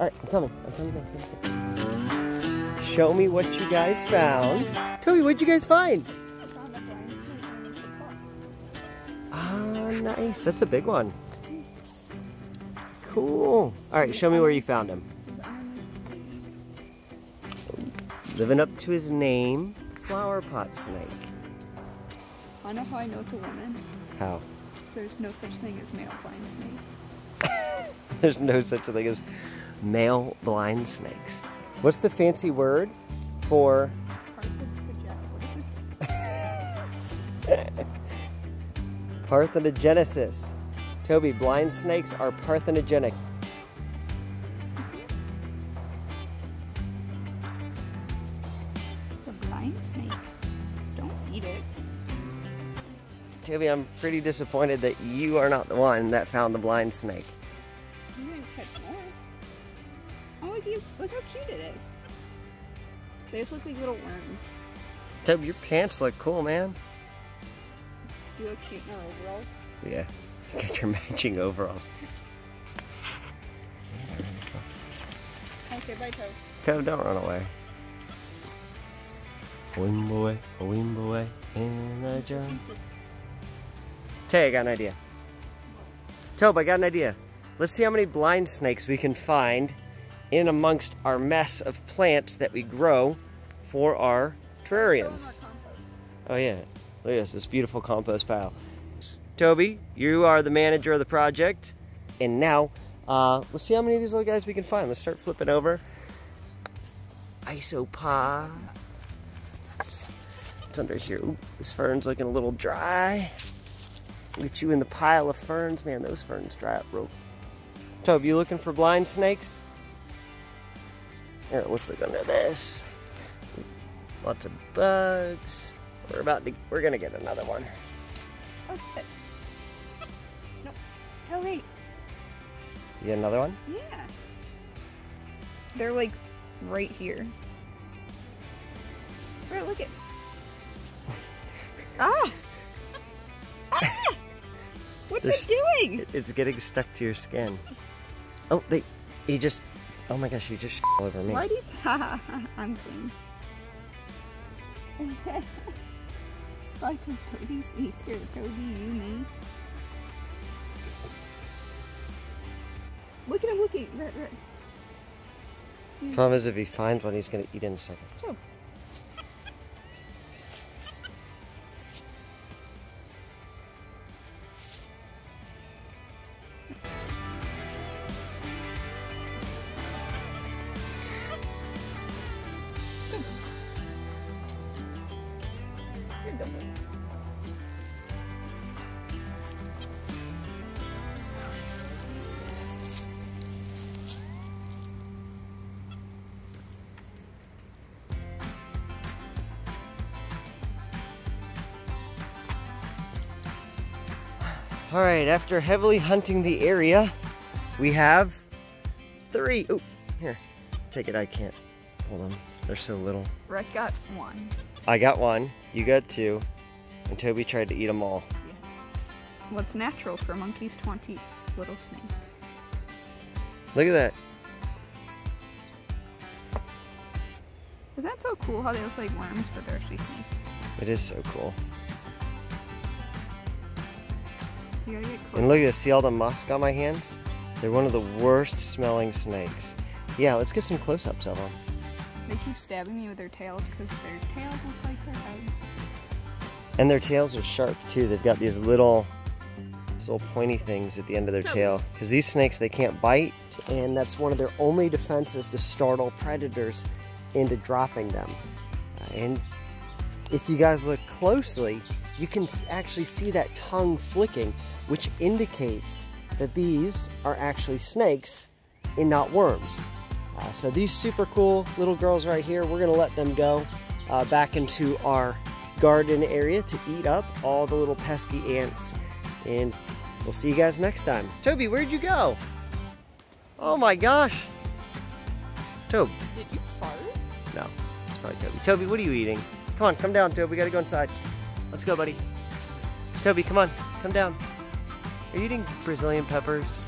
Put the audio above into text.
All right, I'm coming. I'm coming. I'm coming. Show me what you guys found. Tobie, what'd you guys find? I found a blind snake underneath the pot. Ah, nice. That's a big one. Cool. All right, show me where you found him. Living up to his name, flower pot snake. I know how I know it's a woman. How? There's no such thing as male blind snakes. There's no such a thing as male blind snakes. What's the fancy word for Parthenogenesis. What is it? parthenogenesis? Tobie, blind snakes are parthenogenic. The blind snake. Don't eat it. Tobie, I'm pretty disappointed that you are not the one that found the blind snake. Look, you, look how cute it is. They just look like little worms. Tobie, your pants look cool, man. You look cute in overalls. Yeah, get your matching overalls. Okay, bye, Toe. Tobie, don't run away. Away, a wimble away in the jungle. Tay, I got an idea. Tobe, I got an idea. Let's see how many blind snakes we can find in amongst our mess of plants that we grow for our terrariums. Oh yeah, look at this, this beautiful compost pile. Tobie, you are the manager of the project. And now, uh, let's see how many of these little guys we can find. Let's start flipping over. Isopod. It's under here. Ooh, this fern's looking a little dry. Get you in the pile of ferns. Man, those ferns dry up real. Tobie, you looking for blind snakes? Here, let's look under this. Lots of bugs. We're about to, we're gonna get another one. Okay. No. Tobie. You get another one? Yeah. They're like right here. Right, look at. Ah! Ah! What's There's- it doing? It's getting stuck to your skin. Oh, they, he just, oh my gosh, he just all over me. Why do you. I'm clean. Why? Because Tobie's. He's scared of Tobie, you, me. Look at him looking. Right, right. Problem is, if he finds one, he's gonna eat in a second. Joe. All right, after heavily hunting the area, we have three. Oh, here, take it. I can't hold them. They're so little. Rhett got one. I got one. You got two. And Tobie tried to eat them all. Yes. What's natural for monkeys to want to eat little snakes? Look at that. Is that so cool how they look like worms, but they're actually snakes? It is so cool. You gotta get close. And look at this. See all the musk on my hands? They're one of the worst smelling snakes. Yeah, let's get some close-ups of them. They keep stabbing me with their tails because their tails look like their heads. And their tails are sharp too. They've got these little, these little pointy things at the end of their tail. Because these snakes, they can't bite, and that's one of their only defenses to startle predators into dropping them. And if you guys look closely, you can actually see that tongue flicking, which indicates that these are actually snakes and not worms. Uh, so these super cool little girls right here, we're gonna let them go uh, back into our garden area to eat up all the little pesky ants. And we'll see you guys next time. Tobie, where'd you go? Oh my gosh. Tobie, Did you fart? no, it's probably Tobie. Tobie, what are you eating? Come on, come down, Tobie. We gotta go inside. Let's go, buddy. Tobie, come on, come down. Are you eating Brazilian peppers?